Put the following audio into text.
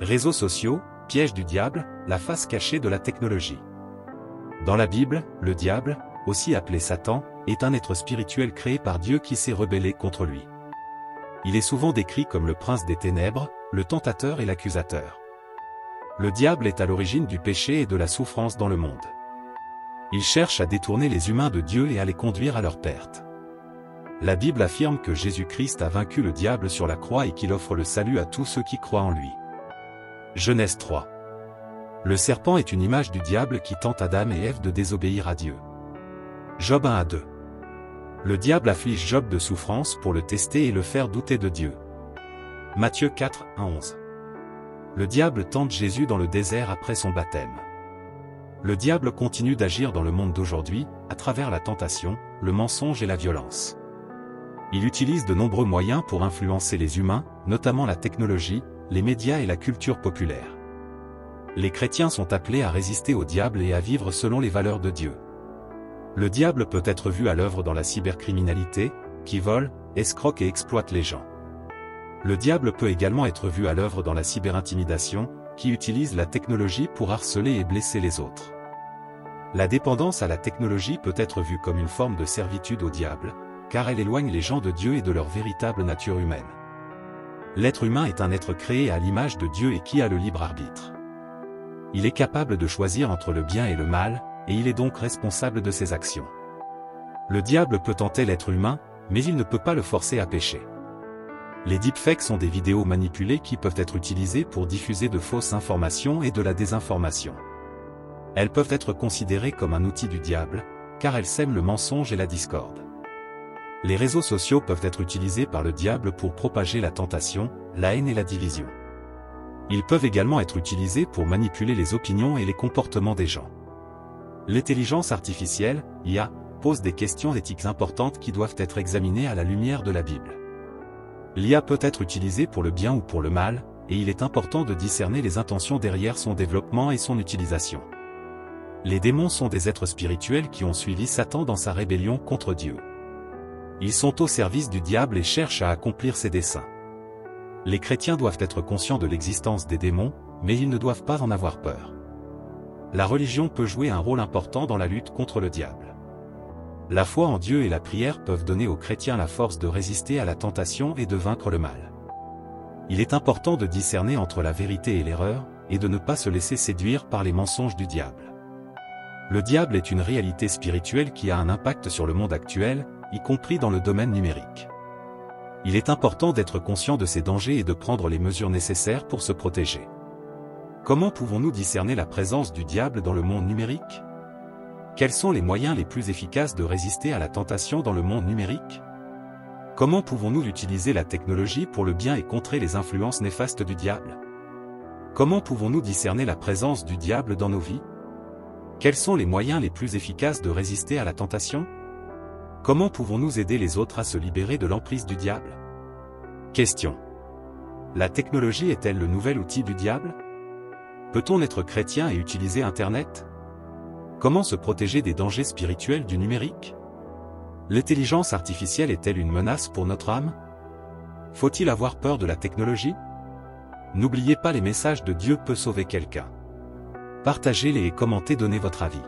Réseaux sociaux, piège du diable, la face cachée de la technologie. Dans la Bible, le diable, aussi appelé Satan, est un être spirituel créé par Dieu qui s'est rebellé contre lui. Il est souvent décrit comme le prince des ténèbres, le tentateur et l'accusateur. Le diable est à l'origine du péché et de la souffrance dans le monde. Il cherche à détourner les humains de Dieu et à les conduire à leur perte. La Bible affirme que Jésus-Christ a vaincu le diable sur la croix et qu'il offre le salut à tous ceux qui croient en lui. Genèse 3. Le serpent est une image du diable qui tente Adam et Ève de désobéir à Dieu. Job 1 à 2. Le diable afflige Job de souffrance pour le tester et le faire douter de Dieu. Matthieu 4, 1 11. Le diable tente Jésus dans le désert après son baptême. Le diable continue d'agir dans le monde d'aujourd'hui, à travers la tentation, le mensonge et la violence. Il utilise de nombreux moyens pour influencer les humains, notamment la technologie, les médias et la culture populaire. Les chrétiens sont appelés à résister au diable et à vivre selon les valeurs de Dieu. Le diable peut être vu à l'œuvre dans la cybercriminalité, qui vole, escroque et exploite les gens. Le diable peut également être vu à l'œuvre dans la cyberintimidation, qui utilise la technologie pour harceler et blesser les autres. La dépendance à la technologie peut être vue comme une forme de servitude au diable, car elle éloigne les gens de Dieu et de leur véritable nature humaine. L'être humain est un être créé à l'image de Dieu et qui a le libre arbitre. Il est capable de choisir entre le bien et le mal, et il est donc responsable de ses actions. Le diable peut tenter l'être humain, mais il ne peut pas le forcer à pécher. Les deepfakes sont des vidéos manipulées qui peuvent être utilisées pour diffuser de fausses informations et de la désinformation. Elles peuvent être considérées comme un outil du diable, car elles sèment le mensonge et la discorde. Les réseaux sociaux peuvent être utilisés par le diable pour propager la tentation, la haine et la division. Ils peuvent également être utilisés pour manipuler les opinions et les comportements des gens. L'intelligence artificielle, IA, pose des questions éthiques importantes qui doivent être examinées à la lumière de la Bible. L'IA peut être utilisée pour le bien ou pour le mal, et il est important de discerner les intentions derrière son développement et son utilisation. Les démons sont des êtres spirituels qui ont suivi Satan dans sa rébellion contre Dieu. Ils sont au service du diable et cherchent à accomplir ses desseins. Les chrétiens doivent être conscients de l'existence des démons, mais ils ne doivent pas en avoir peur. La religion peut jouer un rôle important dans la lutte contre le diable. La foi en Dieu et la prière peuvent donner aux chrétiens la force de résister à la tentation et de vaincre le mal. Il est important de discerner entre la vérité et l'erreur, et de ne pas se laisser séduire par les mensonges du diable. Le diable est une réalité spirituelle qui a un impact sur le monde actuel, y compris dans le domaine numérique. Il est important d'être conscient de ces dangers et de prendre les mesures nécessaires pour se protéger. Comment pouvons-nous discerner la présence du diable dans le monde numérique? Quels sont les moyens les plus efficaces de résister à la tentation dans le monde numérique? Comment pouvons-nous utiliser la technologie pour le bien et contrer les influences néfastes du diable? Comment pouvons-nous discerner la présence du diable dans nos vies? Quels sont les moyens les plus efficaces de résister à la tentation? Comment pouvons-nous aider les autres à se libérer de l'emprise du diable? Question. La technologie est-elle le nouvel outil du diable? Peut-on être chrétien et utiliser Internet? Comment se protéger des dangers spirituels du numérique? L'intelligence artificielle est-elle une menace pour notre âme? Faut-il avoir peur de la technologie? N'oubliez pas les messages de Dieu peut sauver quelqu'un. Partagez-les et commentez, donnez votre avis.